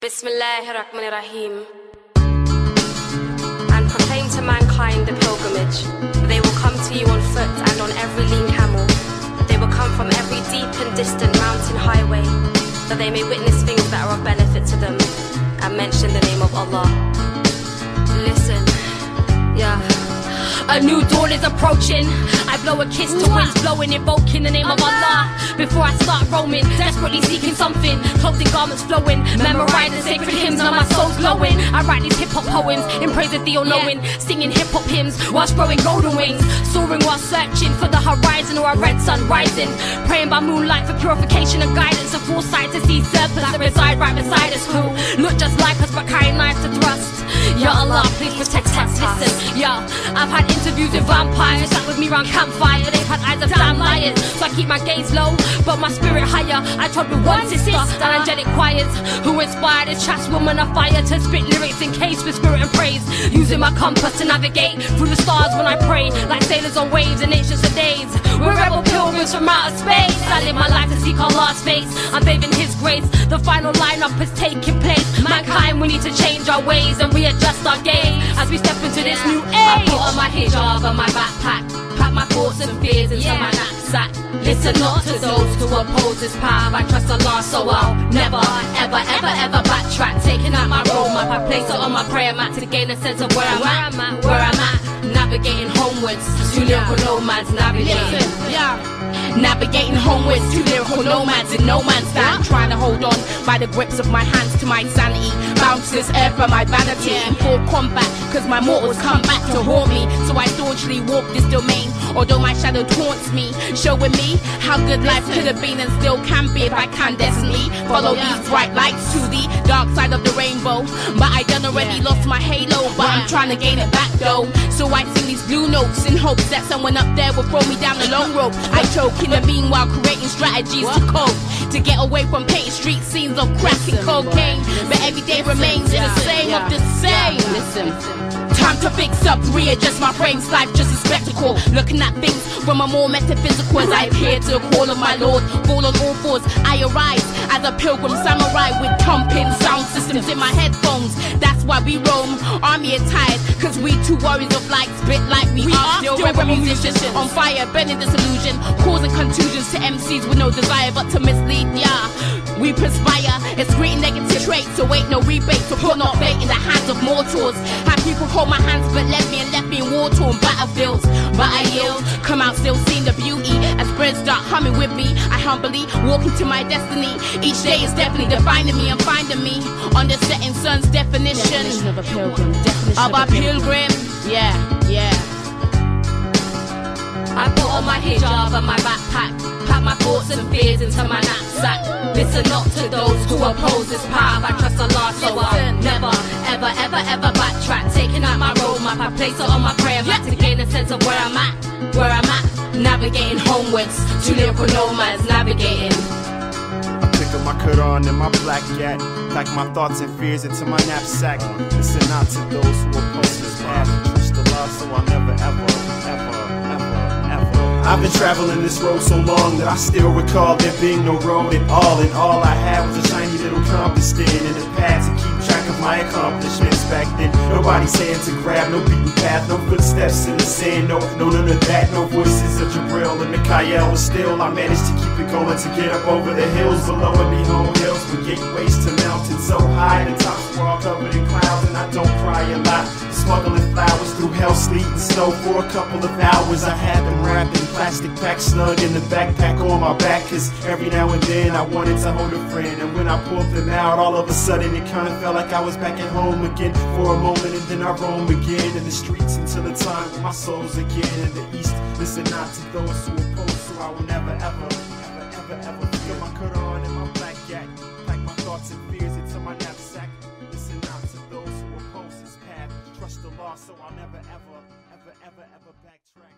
Bismillahirrahmanirrahim. And proclaim to mankind the pilgrimage. They will come to you on foot and on every lean camel. They will come from every deep and distant mountain highway, that they may witness things that are of benefit to them and mention the name of Allah. Listen, yeah. A new dawn is approaching. I blow a kiss to winds blowing, invoking the name of Allah. Before I start roaming, desperately seeking something. Clothing garments flowing, memorizing sacred hymns, now my soul's glowing. I write these hip hop poems in praise of the all knowing. Singing hip hop hymns whilst growing golden wings. Soaring while searching for the horizon or a red sun rising. Praying by moonlight for purification and guidance and foresight to see serpents that reside right beside us who look just like us but carry knives to thrust. Ya Allah, please protect us. Listen, yo, I've had interviews with vampires, sat with me round campfire. They've had eyes of damn liars, so I keep my gaze low, but my spirit higher. I trod with one sister, and angelic choirs, who inspired this trash woman of fire to spit lyrics in case with spirit and praise. Using my compass to navigate through the stars when I pray, like sailors on waves and ancients of days. We're rebel pilgrims from outer space. I live my life to seek Allah's face. I'm bathing His grace. The final lineup is taking place. Mankind, we need to change our ways and readjust our gaze as we step into this new age. I put on my hijab and my backpack, pack my thoughts and fears into my knapsack. Listen not to those who oppose this path. I trust Allah, so I'll never, ever, ever, ever backtrack. Taking out my roadmap, I place it on my prayer mat to gain a sense of where I'm at, where I'm at. Homewards, two lyrical nomads navigating. Yeah. Navigating homewards, two lyrical nomads in no man's land. Trying to hold on by the grips of my hands to my sanity. Bounces air from my vanity in full combat, cause my mortals come back to haunt me. So I staunchly walk this domain, although my shadow taunts me. Showing me how good life could have been and still can be if I can destiny. Follow these bright lights to the dark side of the rainbow. But I done already lost my halo, but I'm trying to gain it back though. So I sing these blue notes in hopes that someone up there will throw me down the long rope. I choke in the meanwhile, creating strategies to cope. To get away from painting street scenes of crack and cocaine. But every day remains the same of the same. Listen. Time to fix up, readjust my frame's life just a spectacle. Looking at things from a more metaphysical as I appear to call of my Lord. Fall on all fours, I arise as a pilgrim samurai with thumping sound systems in my headphones. That's why we roam, army attired, cause we two warriors of light, spit like we, We are still rebel musicians. musicians. On fire, burning disillusion, causing contusions to MCs with no desire but to mislead, yeah. We perspire, excreting negative traits, so ain't no rebate, so put not fate in the hands of mortals. People hold my hands but left me and left me in war torn battlefields. But I yield, come out still seeing the beauty as birds start humming with me. I humbly walk into my destiny. Each day is definitely defining me and finding me on the setting sun's definition, Definition of a pilgrim. Definition of a pilgrim. Yeah, yeah. I put on my hijab and my backpack, pack my thoughts and fears into my knapsack. Listen not to those who oppose this path. I trust Allah, so I'll never, ever, ever, ever place on my prayer mat to gain a sense of where I'm at, where I'm at. Navigating homewards, two lyrical nomads navigating. I pick up my Quran and my black cat, pack my thoughts and fears into my knapsack. Listen not to those who oppose this path. Trust the love, so I'll never, ever, ever, ever, ever. I've been traveling this road so long that I still recall there being no road at all, and all I had was a shiny little compass stand in the path to keep track of my accomplishments back then. Nobody saying to grab, no beaten path, no footsteps in the sand, no, no none of that, no voices of Jabril and Mikhail. But still, I managed to keep it going to get up over the hills below and behold hills with gateways to mountains so high. The tops were all covered in clouds, and I don't cry a lot. Smuggling flowers through hell, sleet, and snow for a couple of hours. I had them wrapped in plastic packed snug in the backpack on my back. Cause every now and then I wanted to hold a friend. And when I pulled them out, all of a sudden it kinda felt like I was back at home again for a moment. And then I roam again in the streets until the time when my soul's again in the east. Listen not to those who oppose, so I will never, ever, ever, ever, ever feel my Quran and my black yak. Pack my thoughts and fears into my knapsack. Listen not to those who oppose this path. Trust the law, so I'll never, ever, ever, ever, ever backtrack.